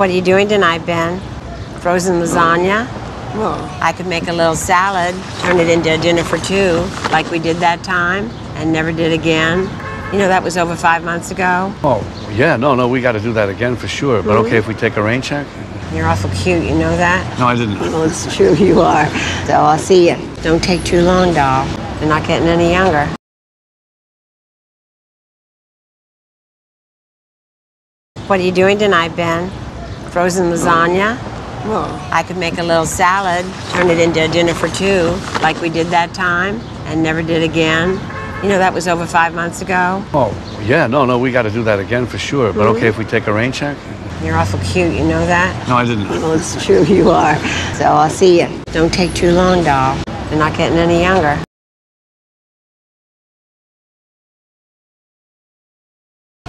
What are you doing tonight, Ben? Frozen lasagna? Well, I could make a little salad, turn it into a dinner for two, like we did that time, and never did again. You know, that was over five months ago. Oh, yeah, no, no, we got to do that again for sure. But mm-hmm. okay if we take a rain check? You're awful cute, you know that? No, I didn't. Well, it's true, you are. So I'll see you. Don't take too long, doll. You're not getting any younger. What are you doing tonight, Ben? Frozen lasagna? well, I could make a little salad, turn it into a dinner for two, like we did that time, and never did again. You know, that was over five months ago. Oh, yeah, no, no, we got to do that again for sure. But mm-hmm. okay if we take a rain check? You're awful cute, you know that? No, I didn't. Well, it's true, you are. So I'll see you. Don't take too long, doll. You're not getting any younger.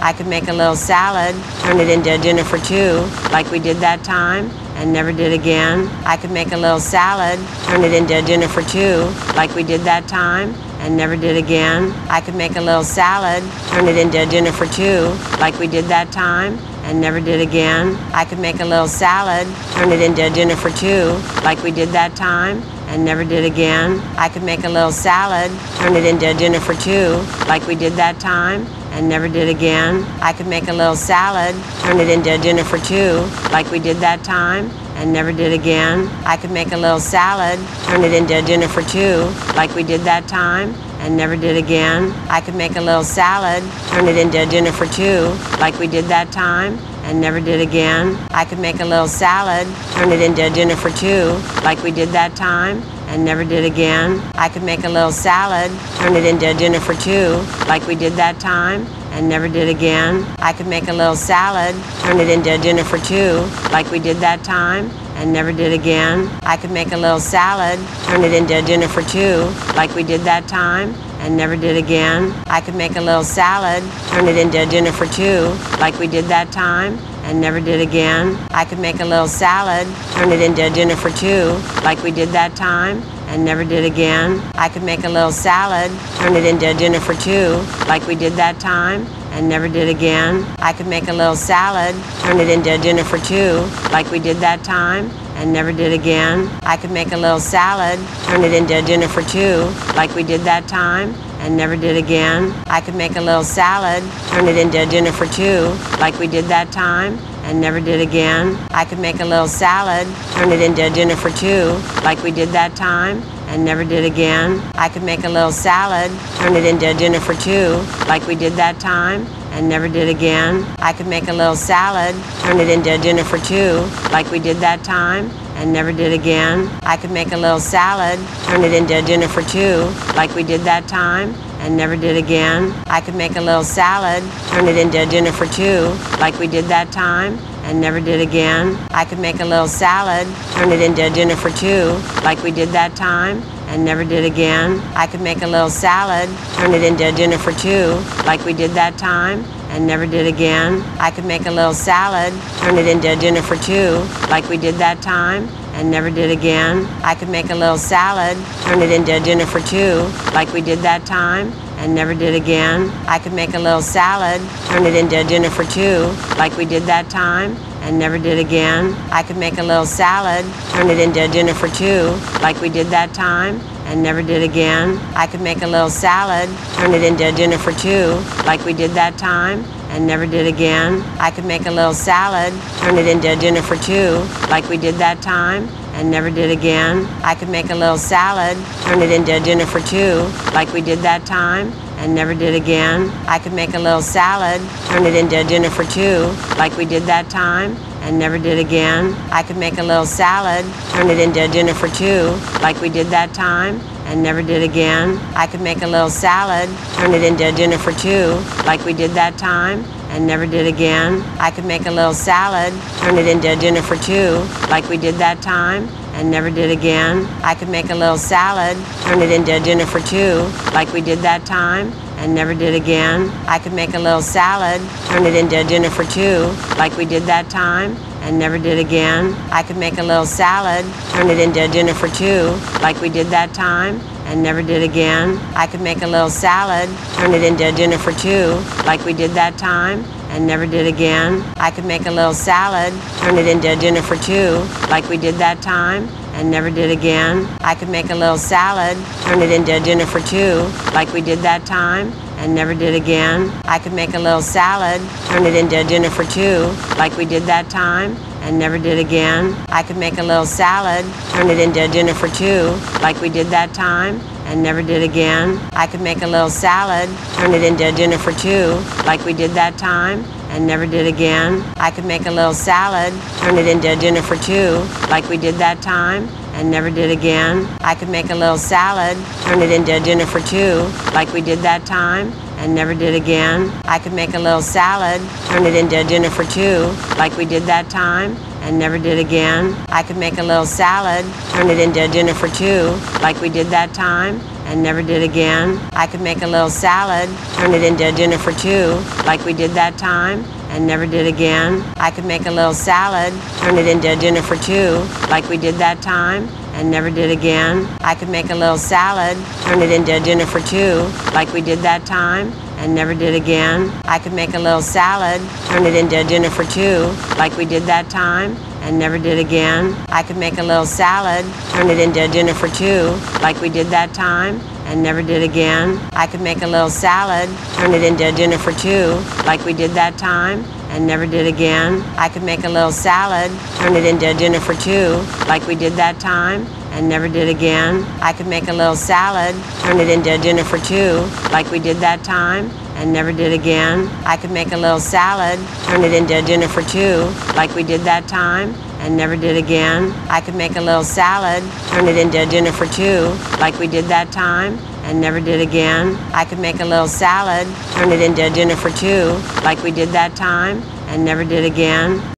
I could make a little salad, turn it into a dinner for two, like we did that time, and never did again. I could make a little salad, turn it into a dinner for two, like we did that time, and never did again. I could make a little salad, turn it into a dinner for two, like we did that time, and never did again. I could make a little salad, turn it into a dinner for two, like we did that time, and never did again. I could make a little salad, turn it into a dinner for two, like we did that time, and never did again. I could make a little salad, turn it into a dinner for two, like we did that time, and never did again. I could make a little salad, turn it into a dinner for two, like we did that time, and never did again. I could make a little salad, turn it into a dinner for two, like we did that time, and never did again. I could make a little salad, turn it into a dinner for two, like we did that time, and never did again. I could make a little salad, turn it into a dinner for two, like we did that time, and never did again. I could make a little salad, turn it into a dinner for two, like we did that time, and never did again. I could make a little salad, turn it into a dinner for two, like we did that time, and never did again. I could make a little salad, turn it into a dinner for two, like we did that time, and never did again. I could make a little salad, turn it into a dinner for two, like we did that time, and never did again. I could make a little salad, turn it into a dinner for two, like we did that time, and never did again. I could make a little salad, turn it into a dinner for two, like we did that time, and never did again. I could make a little salad, turn it into a dinner for two, like we did that time, and never did again. I could make a little salad, turn it into a dinner for two, like we did that time, and never did again. I could make a little salad, turn it into a dinner for two, like we did that time, and never did again. I could make a little salad, turn it into a dinner for two, like we did that time, and never did again. I could make a little salad, turn it into a dinner for two, like we did that time, and never did again. I could make a little salad, turn it into a dinner for two, like we did that time, and never did again. I could make a little salad, turn it into a dinner for two, like we did that time, and never did again. I could make a little salad, turn it into a dinner for two, like we did that time, and never did again. I could make a little salad, turn it into a dinner for two, like we did that time, and never did again. I could make a little salad, turn it into a dinner for two, like we did that time, and never did again. I could make a little salad, turn it into a dinner for two, like we did that time, and never did again. I could make a little salad, turn it into a dinner for two, like we did that time, and never did again. I could make a little salad, turn it into a dinner for two, like we did that time, and never did again. I could make a little salad, turn it into a dinner for two, like we did that time, and never did again. I could make a little salad, turn it into a dinner for two, like we did that time, and never did again. I could make a little salad, turn it into a dinner for two, like we did that time, and never did again. I could make a little salad, turn it into a dinner for two, like we did that time, and never did again. I could make a little salad, turn it into a dinner for two, like we did that time, and never did again. I could make a little salad, turn it into a dinner for two, like we did that time, and never did again. I could make a little salad, turn it into a dinner for two, like we did that time, and never did again. I could make a little salad, turn it into a dinner for two, like we did that time, and never did again. I could make a little salad, turn it into a dinner for two, like we did that time, and never did again. I could make a little salad, turn it into a dinner for two, like we did that time, and never did again. I could make a little salad, turn it into a dinner for two, like we did that time, and never did again. I could make a little salad, turn it into a dinner for two, like we did that time, and never did again. I could make a little salad, turn it into a dinner for two, like we did that time, and never did again. I could make a little salad, turn it into a dinner for two, like we did that time, and never did again. I could make a little salad, turn it into a dinner for two, like we did that time, and never did again. I could make a little salad, turn it into a dinner for two, like we did that time, and never did again. I could make a little salad, turn it into a dinner for two, like we did that time, and never did again. I could make a little salad, turn it into a dinner for two, like we did that time, and never did again. I could make a little salad, turn it into a dinner for two, like we did that time, and never did again. I could make a little salad, turn it into a dinner for two, like we did that time, and never did again. I could make a little salad, turn it into a dinner for two, like we did that time, and never did again. I could make a little salad, turn it into a dinner for two, like we did that time, and never did again. I could make a little salad, turn it into a dinner for two, like we did that time, and never did again. I could make a little salad, turn it into a dinner for two, like we did that time, and never did again. I could make a little salad, turn it into a dinner for two, like we did that time, and never did again. I could make a little salad, turn it into a dinner for two, like we did that time, and never did again. I could make a little salad, turn it into a dinner for two, like we did that time, and never did again. I could make a little salad, turn it into a dinner for two, like we did that time, and never did again. I could make a little salad, turn it into a dinner for two, like we did that time, and never did again. I could make a little salad, turn it into a dinner for two, like we did that time, and never did again. I could make a little salad, turn it into a dinner for two, like we did that time, and never did again.